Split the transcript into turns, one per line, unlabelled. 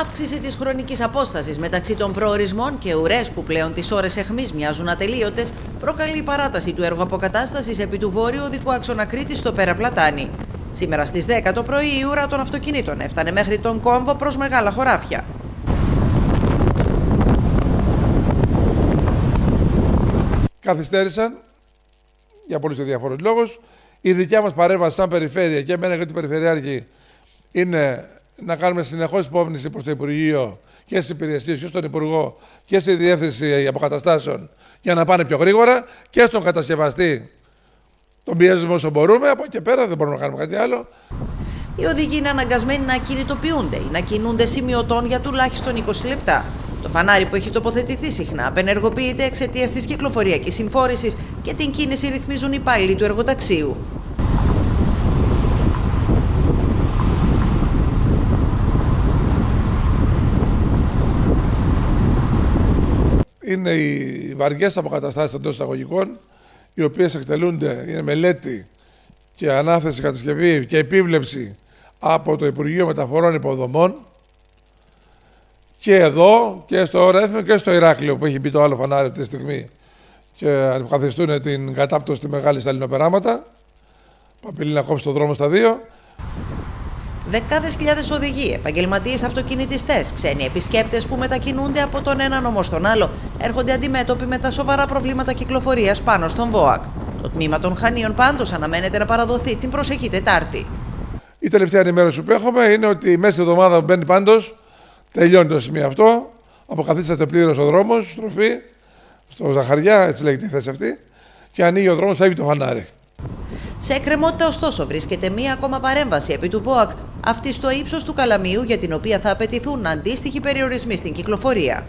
Αύξηση της χρονικής απόστασης μεταξύ των προορισμών και ουρές που πλέον τις ώρες εχμή μοιάζουν ατελείωτες προκαλεί η παράταση του έργου αποκατάστασης επί του βόρειου οδικού άξονα Κρήτη στο Πέρα Πλατάνη. Σήμερα στις 10 το πρωί η ουρά των αυτοκινήτων έφτανε μέχρι τον κόμβο προς μεγάλα χωράφια.
Καθυστέρησαν για πολλούς και διαφορετικού λόγου. Η δικιά μας παρέμβαση σαν περιφέρεια και εμένα και την Περιφερειάρχη είναι να κάνουμε συνεχώς υπόμνηση προς το Υπουργείο και στις υπηρεσίες και στον Υπουργό και στη Διεύθυνση Αποκαταστάσεων για να πάνε πιο γρήγορα και στον κατασκευαστή τον πιέζουμε όσο μπορούμε. Από εκεί πέρα δεν μπορούμε να κάνουμε κάτι άλλο.
Οι οδηγοί είναι αναγκασμένοι να κινητοποιούνται ή να κινούνται σημειωτών για τουλάχιστον 20 λεπτά. Το φανάρι που έχει τοποθετηθεί συχνά απενεργοποιείται εξαιτίας της κυκλοφοριακής συμφόρησης και την κίνηση ρυθμίζουν οι υπάλληλοι του εργοταξίου.
Είναι οι βαριές αποκαταστάσεις εντός εισαγωγικών, οι οποίες εκτελούνται, είναι μελέτη και ανάθεση, κατασκευή και επίβλεψη από το Υπουργείο Μεταφορών Υποδομών και εδώ και στο ΡΕΦ και στο Ηράκλειο που έχει μπει το άλλο φανάρι αυτή τη στιγμή και καθιστούν την κατάπτωση στη μεγάλη σταλινοπεράματα. Παπηλή να κόψει το δρόμο στα δύο.
Δεκάδες χιλιάδες οδηγοί, επαγγελματίες αυτοκινητιστές, ξένοι επισκέπτες που μετακινούνται από τον έναν όμω στον άλλο, έρχονται αντιμέτωποι με τα σοβαρά προβλήματα κυκλοφορίας πάνω στον ΒΟΑΚ. Το τμήμα των Χανίων πάντως αναμένεται να παραδοθεί την προσεχή Τετάρτη.
Η τελευταία ενημέρωση που έχουμε είναι ότι μέσα στη εβδομάδα που μπαίνει πάντως, τελειώνει το σημείο αυτό, αποκαθίσταται πλήρως ο δρόμος, στροφή, στο Ζαχαριά, έτσι λέγεται η θέση αυτή, και ανοίγει ο δρόμος, φεύγει το φανάρι.
Σε εκκρεμότητα, ωστόσο, βρίσκεται μία ακόμα παρέμβαση επί του ΒΟΑΚ, αυτή στο ύψος του Καλαμίου, για την οποία θα απαιτηθούν αντίστοιχοι περιορισμοί στην κυκλοφορία.